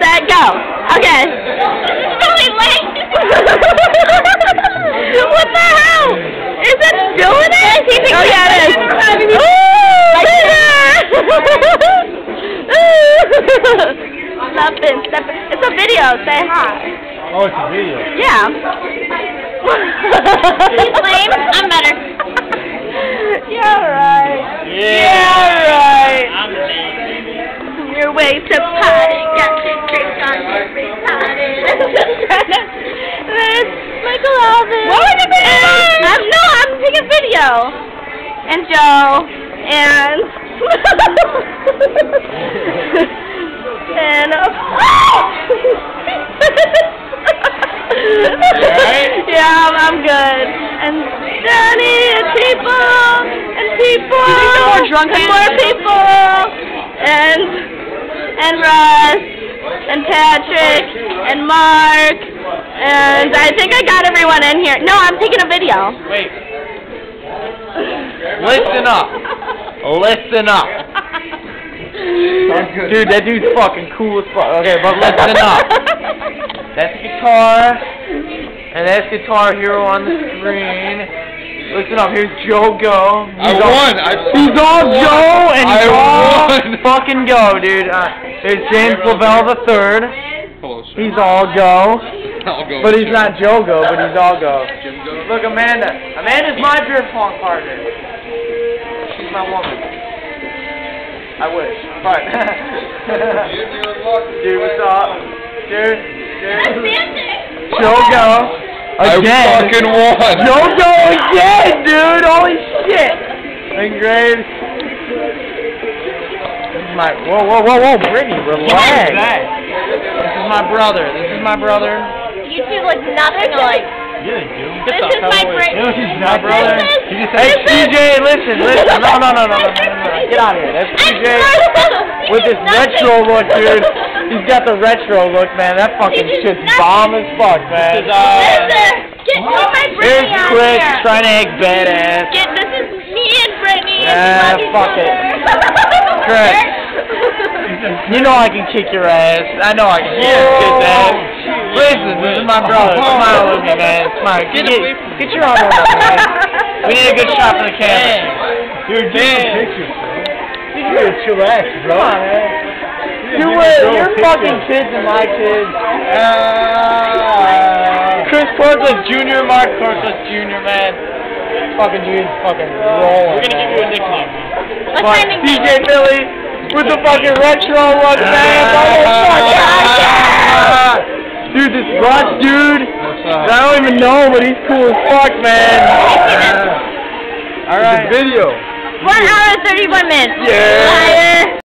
set, go. Okay. Really late. what the hell? Is it doing it? Oh yeah, it is. Ooh! Stop it, stop it. It's a video. Say hi. Oh, it's a video. Yeah. He's lame. I'm better. Yeah, right. Yeah, right. I'm lame. Your way to potty. Got your drinks on every potty. There's Michael Alvin. What was the video? I'm, no, I'm video. And Joe. And... and... Oh. alright? yeah, I'm, I'm good. And Danny and people and people Do you think more drunk and more people and and Russ and Patrick and Mark and I think I got everyone in here. No, I'm taking a video. Wait. Listen up. Listen up. Dude, that dude's fucking cool as fuck. Okay, but listen up. That's guitar, and that's Guitar Hero on the screen. Listen up, here's Joe Go. I He's all- won. I He's all Joe, and he's I all won. fucking Go, dude. Uh, there's James Lavelle the third. He's all Go, go but he's not Joe Go, but he's all Go. Look, Amanda. Amanda's my beer pong partner. She's my woman. I wish. But dude, what's up? Dude, dude. Joe Go. I fucking won. Joe Go again, dude. Holy shit. Engraved. This is my. Whoa, whoa, whoa, whoa, Brittany, relax. This is my brother. This is my brother. You two look nothing alike. Yeah, they do. This is my great. You know he's my brother. This is- He just hey, this is- CJ, listen, listen. No, no, no, no, no, no, no, no. Get out of here. That's CJ with this retro look, dude. He's got the retro look, man. That fucking He shit's nothing. bomb as fuck, man. This is, uh, Listen, get get my Here's Brittany on Chris here. trying to act badass. Get this is me and Brittany. and Ah, we fuck it. other. Chris. You know I can kick your ass. I know I can kick your ass. Listen, this is my brother. Smile with me, man. Smile. Get, get, get your arm over me, man. We need a good shot for the camera. Dude, get some pictures, bro. You gotta chillax, bro. Come on, man. You You gotta were, throw a fucking kids and my kids. Uh, Chris Corcliffe Jr., Mark Corcliffe Jr., man. Fucking dude's fucking rolling. We're gonna give you a nickname. What's But my nickname? DJ Billy with the fucking retro look, man. Motherfucker. Dude, this dude. What's I don't even know, but he's cool as fuck, man. All It's video. One hour and 31 minutes. Yeah. Liar.